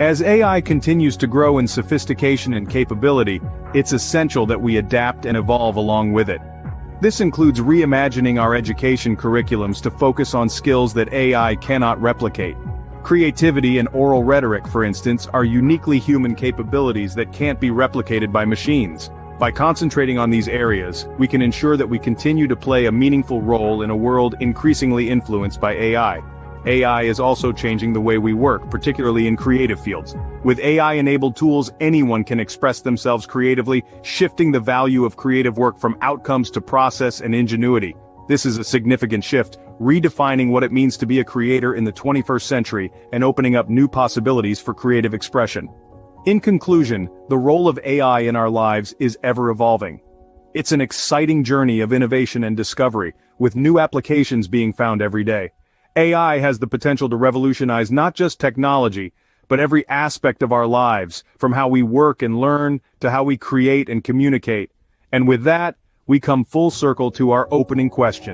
As AI continues to grow in sophistication and capability, it's essential that we adapt and evolve along with it. This includes reimagining our education curriculums to focus on skills that AI cannot replicate. Creativity and oral rhetoric, for instance, are uniquely human capabilities that can't be replicated by machines. By concentrating on these areas, we can ensure that we continue to play a meaningful role in a world increasingly influenced by AI. AI is also changing the way we work, particularly in creative fields. With AI-enabled tools, anyone can express themselves creatively, shifting the value of creative work from outcomes to process and ingenuity. This is a significant shift, redefining what it means to be a creator in the 21st century and opening up new possibilities for creative expression. In conclusion, the role of AI in our lives is ever evolving. It's an exciting journey of innovation and discovery, with new applications being found every day. AI has the potential to revolutionize not just technology, but every aspect of our lives, from how we work and learn, to how we create and communicate. And with that, we come full circle to our opening question.